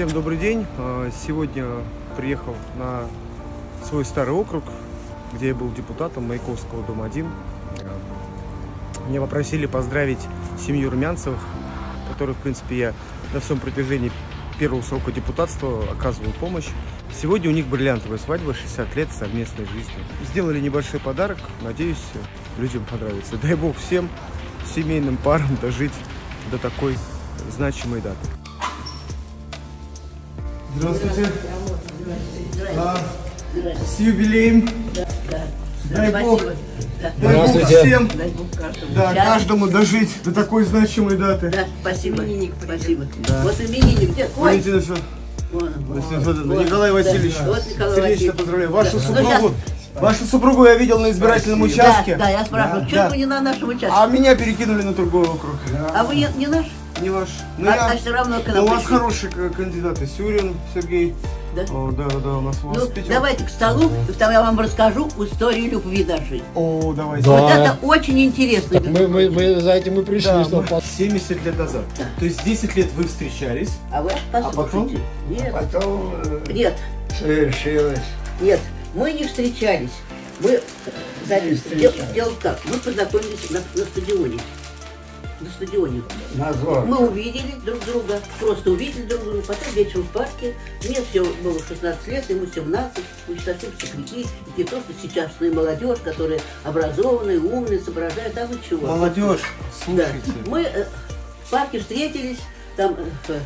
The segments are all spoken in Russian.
Всем добрый день. А, Сегодня приехал на свой старый округ, где я был депутатом Маяковского, дом 1. Меня попросили поздравить семью Румянцевых, которой, в принципе, я на всем протяжении первого срока депутатства оказывал помощь. Сегодня у них бриллиантовая свадьба, 60 лет совместной жизни. Сделали небольшой подарок, надеюсь, людям понравится. Дай бог всем семейным парам дожить до такой значимой даты. Здравствуйте. А, с юбилеем. Дай бог, Спасибо. Да. дай бог Здравствуйте. всем, Дай Бог каждому. да, Счастья. каждому дожить до такой значимой даты. Да, спасибо. Спасибо. Да. Вот именинник где? Ой, вон он. Валентина Федоровна, Вот. Николай Да. Васильевич, Вот Николай сердечно Васильевич. поздравляю. Вашу Да. супругу, вашу супругу я видел на избирательном участке. Да, да, я спрашиваю, Да, что да. вы не на нашем участке? А меня перекинули на другой округ. А вы не, не наш? Не ваш. Ну, А- я- а всё равно к нам у вас хорошие кандидаты. Сюрин Сергей. Да? О, да, да, у нас у вас Ну, пятерка. давайте к столу, и там я вам расскажу историю любви нашей. О, давайте. Да. Вот это очень интересно. Так мы, мы, мы за этим и пришли, Да, что мы 70 лет назад. Да. То есть 10 лет вы встречались. А вы послушайте. Нет, Потом э, нет, совершилось. нет, мы не встречались. Мы, дел- дело так, мы познакомились на, на стадионе. На стадионе. Назор. Мы увидели друг друга, просто увидели друг друга, потом вечером в парке. Мне все было 16 лет, ему 17, мы совсем секрети, и не то, что сейчасная молодежь, которая образованная, умная, соображает, а вы чего? Молодежь, Да. слушайте. Мы э, в парке встретились, там э,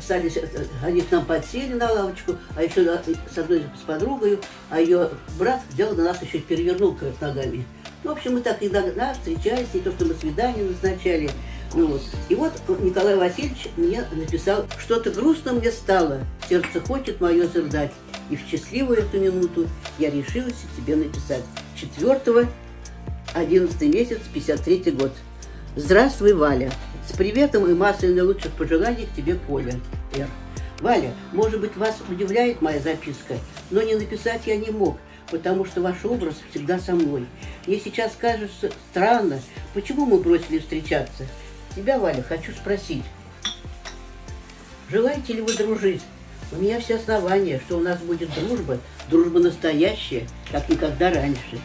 стали, э, они к нам подсели на лавочку, а еще э, с одной с подругой, а ее брат взял на нас еще перевернул кверх ногами. Ну, в общем, мы так иногда встречались, и то, что мы свидания назначали. Ну, вот. И вот Николай Васильевич мне написал, что-то грустно мне стало, сердце хочет мое зердать. И в счастливую эту минуту я решилась тебе написать. 4 11 месяц, 53 год. Здравствуй, Валя. С приветом и массой наилучших пожеланий к тебе, Поля. Р. Валя, может быть, вас удивляет моя записка, но не написать я не мог, потому что ваш образ всегда со мной. Мне сейчас кажется странно, почему мы бросили встречаться. Тебя, Валя, хочу спросить. Желаете ли вы дружить? У меня все основания, что у нас будет дружба, дружба настоящая, как никогда раньше.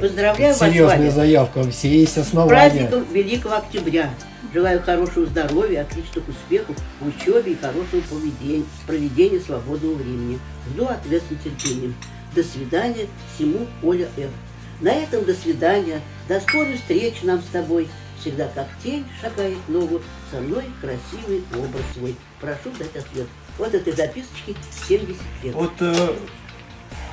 Поздравляю вас, серьезная Валя. заявка, все есть С основания. праздником Великого Октября! Желаю хорошего здоровья, отличных успехов в учебе и хорошего поведения, проведения свободного времени. Жду ответ с нетерпением. До свидания, всему Оля Р. На этом до свидания, до скорой встречи нам с тобой. Всегда как тень шагает ногу, со мной красивый образ свой. Прошу дать ответ. Вот этой записочки 70 лет. Вот э,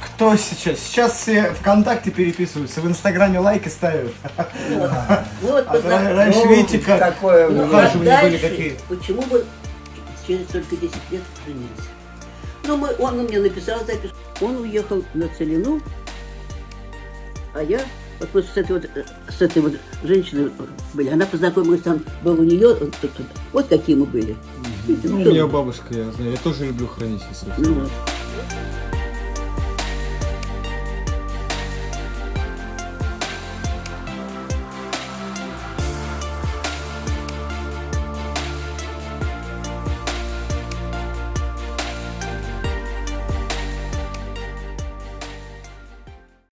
кто сейчас? Сейчас все ВКонтакте переписываются, в Инстаграме лайки ставят. Вот. Ну вот, А раньше, Ну, видите, как такое Ну, ухаживания а были какие. Почему бы через только 10 лет женились? Ну, мы, он мне написал запись. Он уехал на Целину, а я вот мы с этой вот, э, с этой вот женщиной были. Она познакомилась там, был у нее, вот, вот какие мы были. Видите, Ну, у кто? меня бабушка, я знаю, я тоже люблю хранить, если Ну, вот.